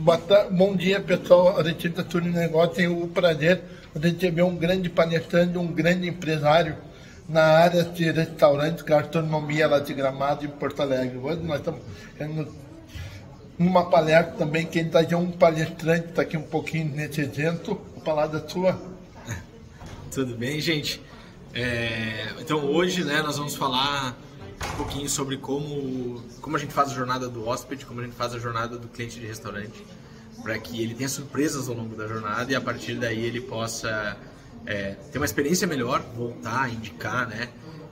Bom dia, pessoal. A gente está tudo negócio. Tenho o prazer de receber um grande palestrante, um grande empresário na área de restaurantes, gastronomia lá de Gramado em Porto Alegre. Hoje nós estamos numa palestra também. Quem está aqui é um palestrante, está aqui um pouquinho nesse evento. A palavra é sua. Tudo bem, gente? É, então hoje né, nós vamos falar um pouquinho sobre como, como a gente faz a jornada do hóspede, como a gente faz a jornada do cliente de restaurante, para que ele tenha surpresas ao longo da jornada e a partir daí ele possa é, ter uma experiência melhor, voltar, indicar, né?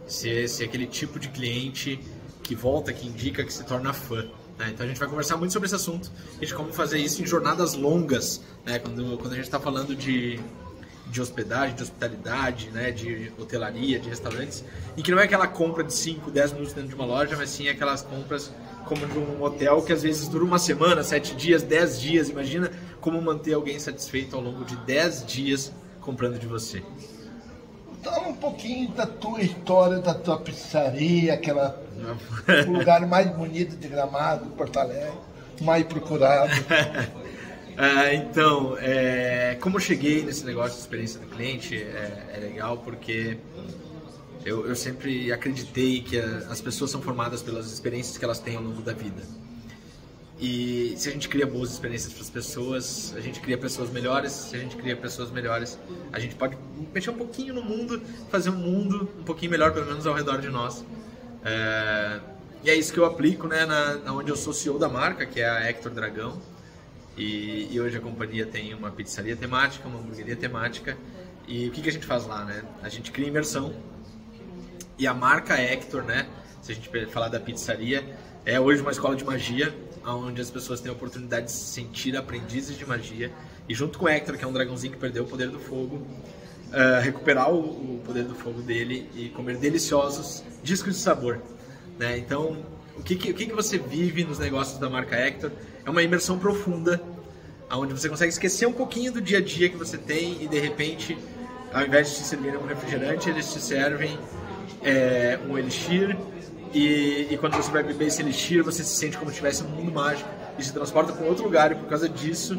Ser, ser aquele tipo de cliente que volta, que indica, que se torna fã. Né? Então a gente vai conversar muito sobre esse assunto de como fazer isso em jornadas longas, né? quando, quando a gente está falando de de hospedagem, de hospitalidade, né, de hotelaria, de restaurantes, e que não é aquela compra de 5, 10 minutos dentro de uma loja, mas sim aquelas compras como de um hotel que às vezes dura uma semana, 7 dias, 10 dias. Imagina como manter alguém satisfeito ao longo de 10 dias comprando de você. Fala um pouquinho da tua história, da tua pizzaria, aquela o lugar mais bonito de Gramado, Porto Alegre, mais procurado. Ah, então, é, como eu cheguei nesse negócio de experiência do cliente, é, é legal porque eu, eu, sempre acreditei que a, as pessoas são formadas pelas experiências que elas têm ao longo da vida. E se a gente cria boas experiências para as pessoas, a gente cria pessoas melhores. Se a gente cria pessoas melhores, a gente pode mexer um pouquinho no mundo, fazer um mundo um pouquinho melhor, pelo menos ao redor de nós. É, e é isso que eu aplico, né, na, na onde eu sou CEO da marca, que é a Hector Dragão. E, e, hoje a companhia tem uma pizzaria temática, uma hamburgueria temática. E o que, que a gente faz lá, né? A gente cria imersão. E a marca Hector, né? Se a gente falar da pizzaria, é hoje uma escola de magia, onde as pessoas têm a oportunidade de se sentir aprendizes de magia. E junto com o Hector, que é um dragãozinho que perdeu o poder do fogo, uh, recuperar o, o, poder do fogo dele e comer deliciosos discos de sabor. Né? Então, o que, que, o que, que você vive nos negócios da marca Hector? É uma imersão profunda, onde você consegue esquecer um pouquinho do dia a dia que você tem e de repente, ao invés de te servirem um refrigerante, eles te servem é, um elixir. E, e, quando você vai beber esse elixir, você se sente como se tivesse um mundo mágico e se transporta para outro lugar. E por causa disso,